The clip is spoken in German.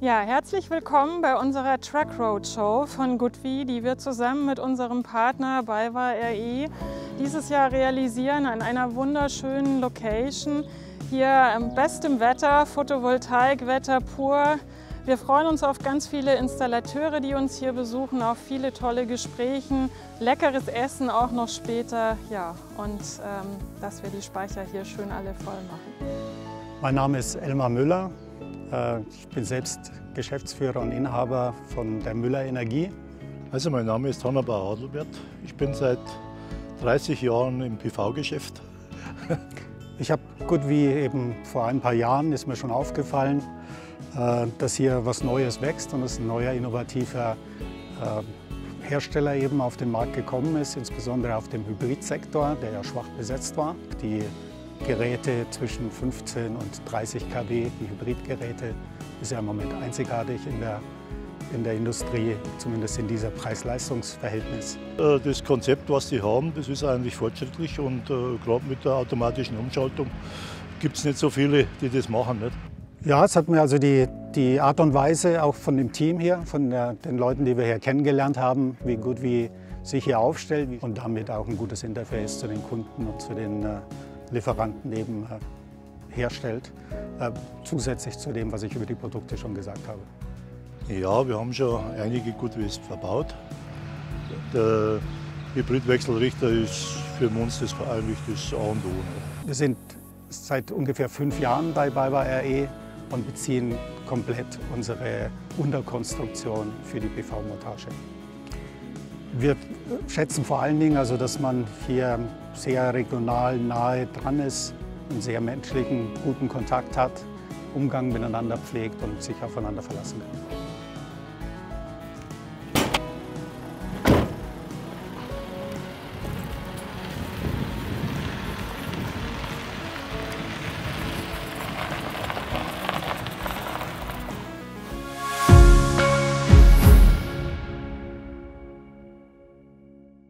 Ja, herzlich willkommen bei unserer Truck Road Show von Goodwie, die wir zusammen mit unserem Partner BayWa RE dieses Jahr realisieren an einer wunderschönen Location. Hier im bestem Wetter, Photovoltaikwetter pur. Wir freuen uns auf ganz viele Installateure, die uns hier besuchen, auf viele tolle Gespräche, leckeres Essen auch noch später. Ja, und ähm, dass wir die Speicher hier schön alle voll machen. Mein Name ist Elmar Müller. Äh, ich bin selbst Geschäftsführer und Inhaber von der Müller Energie. Also mein Name ist Hannabauer Adelbert. Ich bin seit 30 Jahren im PV-Geschäft. ich habe gut wie eben vor ein paar Jahren ist mir schon aufgefallen, äh, dass hier was Neues wächst und dass ein neuer innovativer äh, Hersteller eben auf den Markt gekommen ist, insbesondere auf dem Hybridsektor, der ja schwach besetzt war. Die Geräte zwischen 15 und 30 kW, die Hybridgeräte, ist ja im Moment einzigartig in der, in der Industrie, zumindest in dieser Preis-Leistungs-Verhältnis. Äh, das Konzept, was die haben, das ist eigentlich fortschrittlich und äh, gerade mit der automatischen Umschaltung gibt es nicht so viele, die das machen. Nicht? Ja, es hat mir also die, die Art und Weise auch von dem Team hier, von der, den Leuten, die wir hier kennengelernt haben, wie gut wie sich hier aufstellt und damit auch ein gutes Interface zu den Kunden und zu den äh, Lieferanten eben äh, herstellt, äh, zusätzlich zu dem, was ich über die Produkte schon gesagt habe. Ja, wir haben schon einige Goodways verbaut. Der Hybridwechselrichter ist für uns das eigentlich das A und O. Wir sind seit ungefähr fünf Jahren bei BayWa RE und beziehen komplett unsere Unterkonstruktion für die PV-Montage. Wir schätzen vor allen Dingen, also, dass man hier sehr regional nahe dran ist, einen sehr menschlichen, guten Kontakt hat, Umgang miteinander pflegt und sich aufeinander verlassen kann.